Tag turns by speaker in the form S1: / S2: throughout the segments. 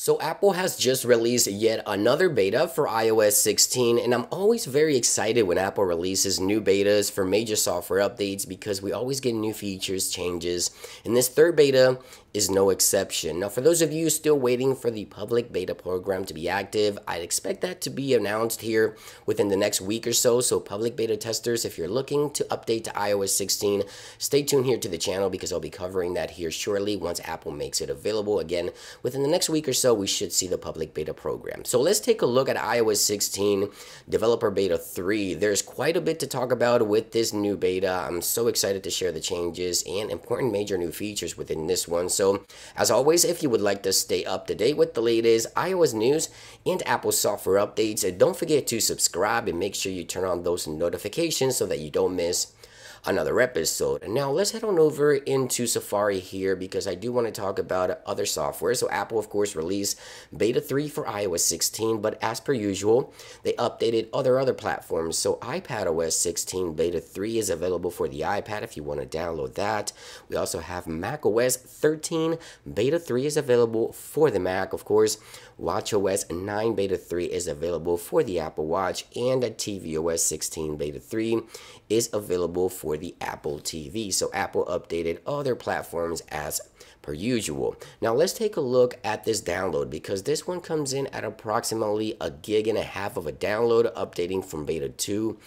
S1: So Apple has just released yet another beta for iOS 16 and I'm always very excited when Apple releases new betas for major software updates because we always get new features, changes. And this third beta is no exception. Now, for those of you still waiting for the public beta program to be active, I'd expect that to be announced here within the next week or so. So, public beta testers, if you're looking to update to iOS 16, stay tuned here to the channel because I'll be covering that here shortly once Apple makes it available. Again, within the next week or so, we should see the public beta program. So, let's take a look at iOS 16 Developer Beta 3. There's quite a bit to talk about with this new beta. I'm so excited to share the changes and important major new features within this one. So, as always, if you would like to stay up to date with the latest iOS news and Apple software updates, don't forget to subscribe and make sure you turn on those notifications so that you don't miss another episode. And now let's head on over into Safari here because I do want to talk about other software. So Apple of course released beta 3 for iOS 16, but as per usual, they updated other other platforms. So iPad OS 16 beta 3 is available for the iPad if you want to download that. We also have Mac OS 13 beta 3 is available for the Mac, of course. WatchOS 9 Beta 3 is available for the Apple Watch, and a tvOS 16 Beta 3 is available for the Apple TV. So Apple updated other platforms as per usual. Now let's take a look at this download because this one comes in at approximately a gig and a half of a download updating from beta 2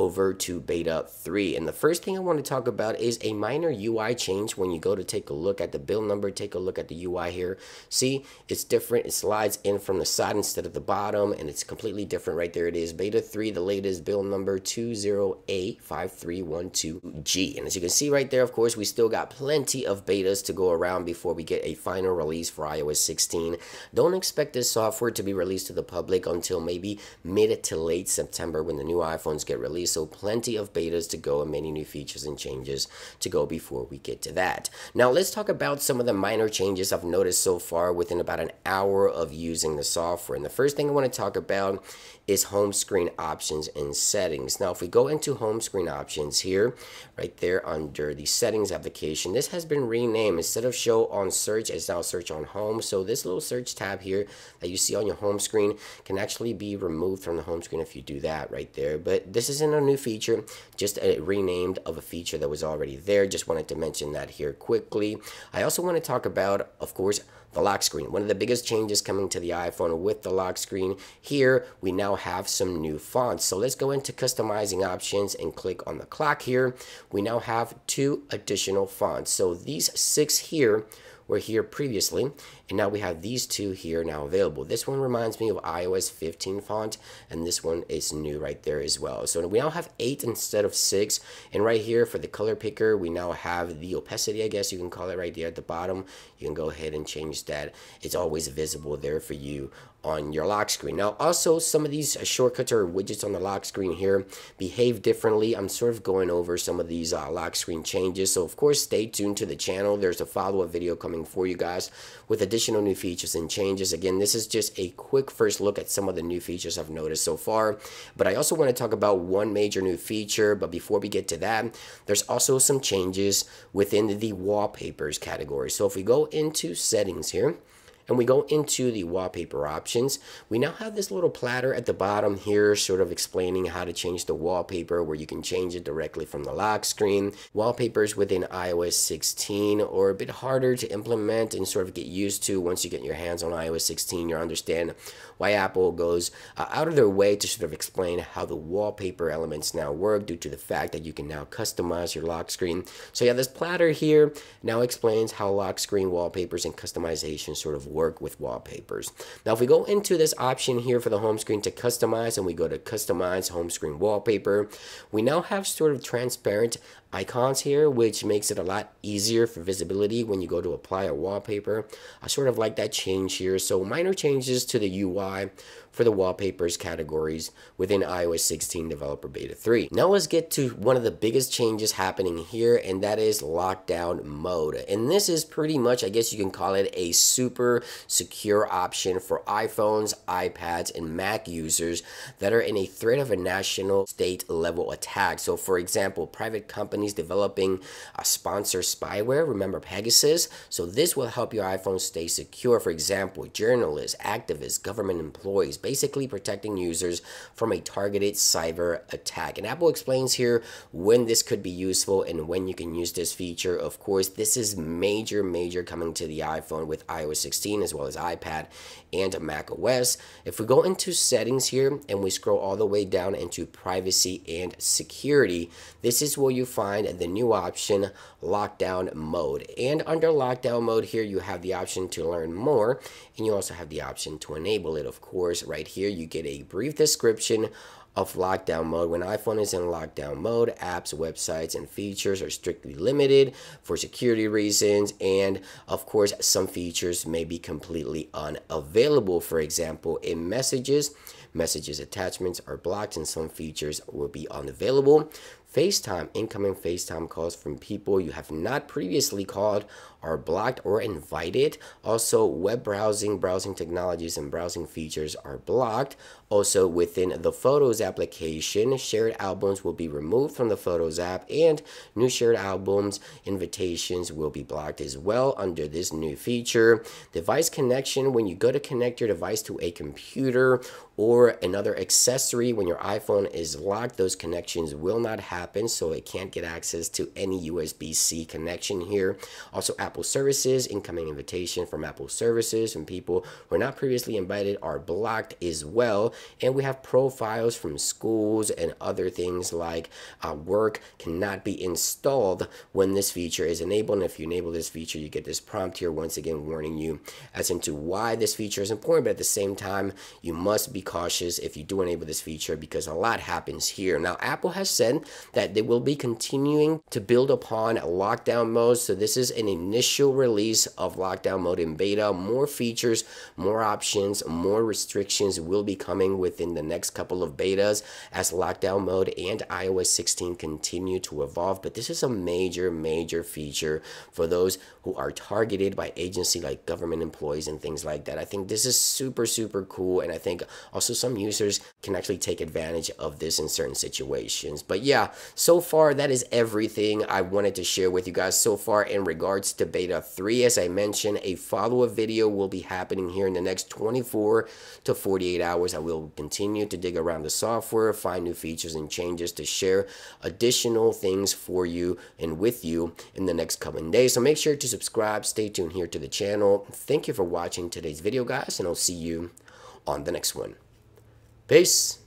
S1: over to beta 3. And the first thing I want to talk about is a minor UI change when you go to take a look at the build number, take a look at the UI here. See, it's different. It slides in from the side instead of the bottom and it's completely different right there. It is beta 3, the latest build number 20A5312G. And as you can see right there, of course, we still got plenty of betas to go around before we get a final release for iOS 16. Don't expect this software to be released to the public until maybe mid to late September when the new iPhones get released so plenty of betas to go and many new features and changes to go before we get to that. Now let's talk about some of the minor changes I've noticed so far within about an hour of using the software. And the first thing I want to talk about is home screen options and settings. Now if we go into home screen options here, right there under the settings application, this has been renamed. Instead of show on search, it's now search on home. So this little search tab here that you see on your home screen can actually be removed from the home screen if you do that right there. But this isn't a new feature, just a renamed of a feature that was already there. Just wanted to mention that here quickly. I also want to talk about, of course, the lock screen. One of the biggest changes coming to the iPhone with the lock screen. Here, we now have some new fonts. So let's go into customizing options and click on the clock here. We now have two additional fonts. So these six here were here previously, and now we have these two here now available. This one reminds me of iOS 15 font, and this one is new right there as well. So we now have eight instead of six, and right here for the color picker, we now have the opacity, I guess you can call it right there at the bottom. You can go ahead and change that. It's always visible there for you on your lock screen. Now, also, some of these shortcuts or widgets on the lock screen here behave differently. I'm sort of going over some of these uh, lock screen changes. So, of course, stay tuned to the channel. There's a follow-up video coming for you guys with additional new features and changes. Again, this is just a quick first look at some of the new features I've noticed so far. But I also want to talk about one major new feature. But before we get to that, there's also some changes within the wallpapers category. So if we go into settings here, and we go into the wallpaper options, we now have this little platter at the bottom here sort of explaining how to change the wallpaper where you can change it directly from the lock screen. Wallpapers within iOS 16 are a bit harder to implement and sort of get used to once you get your hands on iOS 16. You understand why Apple goes uh, out of their way to sort of explain how the wallpaper elements now work due to the fact that you can now customize your lock screen. So yeah, this platter here now explains how lock screen wallpapers and customization sort of work work with wallpapers. Now, if we go into this option here for the home screen to customize and we go to customize home screen wallpaper, we now have sort of transparent icons here, which makes it a lot easier for visibility when you go to apply a wallpaper. I sort of like that change here. So minor changes to the UI for the wallpapers categories within iOS 16 Developer Beta 3. Now let's get to one of the biggest changes happening here, and that is lockdown mode. And this is pretty much, I guess you can call it a super secure option for iPhones, iPads, and Mac users that are in a threat of a national state level attack. So, for example, private companies developing a sponsor spyware, remember Pegasus? So, this will help your iPhone stay secure. For example, journalists, activists, government employees, basically protecting users from a targeted cyber attack. And Apple explains here when this could be useful and when you can use this feature. Of course, this is major, major coming to the iPhone with iOS 16 as well as iPad and Mac OS. If we go into settings here and we scroll all the way down into privacy and security, this is where you find the new option lockdown mode. And under lockdown mode here, you have the option to learn more and you also have the option to enable it. Of course, right here, you get a brief description of lockdown mode. When iPhone is in lockdown mode, apps, websites, and features are strictly limited for security reasons. And of course, some features may be completely unavailable. For example, in messages, messages attachments are blocked and some features will be unavailable. FaceTime, incoming FaceTime calls from people you have not previously called are blocked or invited. Also, web browsing, browsing technologies, and browsing features are blocked. Also, within the Photos application, shared albums will be removed from the Photos app, and new shared albums invitations will be blocked as well under this new feature. Device connection when you go to connect your device to a computer or another accessory when your iPhone is locked, those connections will not happen, so it can't get access to any USB C connection here. Also, Apple services, incoming invitation from Apple services from people who are not previously invited are blocked as well. And we have profiles from schools and other things like uh, work cannot be installed when this feature is enabled. And if you enable this feature, you get this prompt here once again warning you as into why this feature is important. But at the same time, you must be cautious if you do enable this feature because a lot happens here. Now, Apple has said that they will be continuing to build upon lockdown mode. So this is an initial release of lockdown mode in beta. More features, more options, more restrictions will be coming within the next couple of betas as lockdown mode and iOS 16 continue to evolve. But this is a major, major feature for those who are targeted by agency like government employees and things like that. I think this is super, super cool. And I think also some users can actually take advantage of this in certain situations. But yeah, so far that is everything I wanted to share with you guys so far in regards to beta 3. As I mentioned, a follow-up video will be happening here in the next 24 to 48 hours. I will continue to dig around the software, find new features and changes to share additional things for you and with you in the next coming days. So make sure to subscribe, stay tuned here to the channel. Thank you for watching today's video, guys, and I'll see you on the next one. Peace.